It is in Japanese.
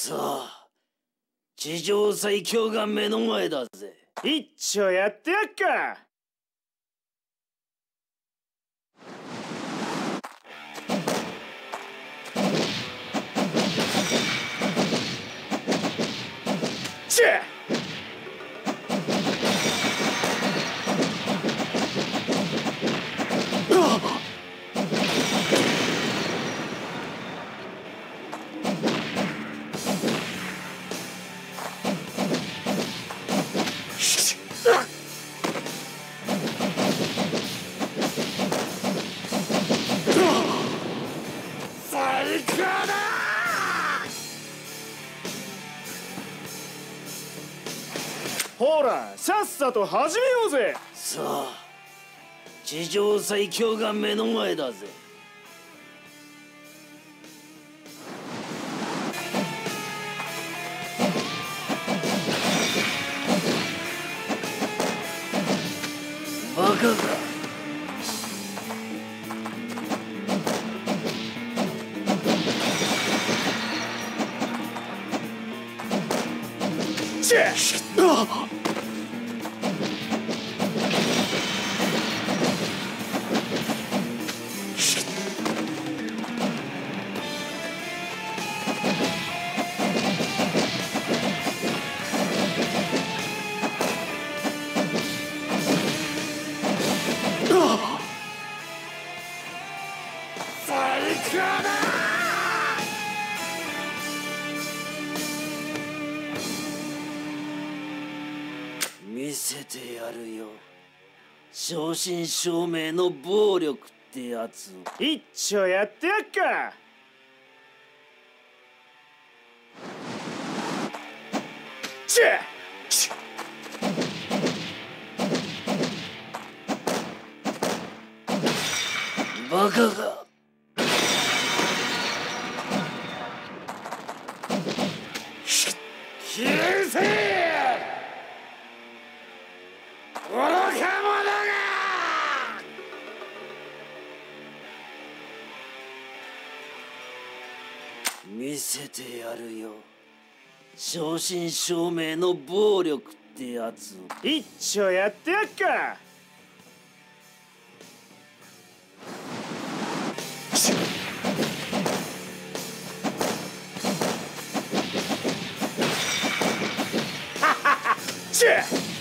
さあ地上最強が目の前だぜ。一丁やってやっか。チェッ！ほらさっさと始めようぜ。さあ地上最強が目の前だぜ。バカか。チェ最高だ。せてやるよ。正真正銘の暴力ってやつを。一丁やってやっか。チェバカか。消えせ見せてやるよ。正真正銘の暴力ってやつを。一丁やってやっか。チェ最